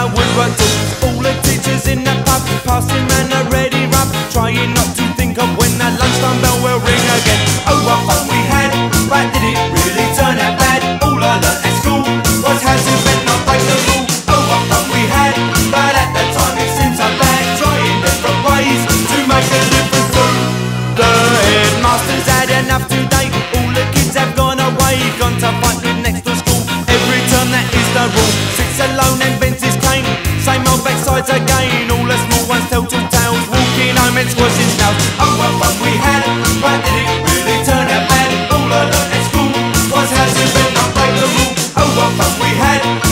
the woodwork tools. All the teachers in the pub passing round a ready rub, trying not to think of when that lunchtime bell will ring again. Oh, what fun we had, but did it really turn out bad? All I learnt at school was how to bend, not break the rule. Oh, what fun we had, but at the time it seemed so bad, trying different ways to make a difference. So the headmaster's had enough today. All the kids have gone away, gone to fight with next door school. Every term that is the rule. Sits alone which was his house. Oh, what fun we had! Why did it really turn out bad? All I learned at school was how to bend, not break the rule. Oh, what fun we had!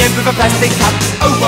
end with a plastic cup. Oh,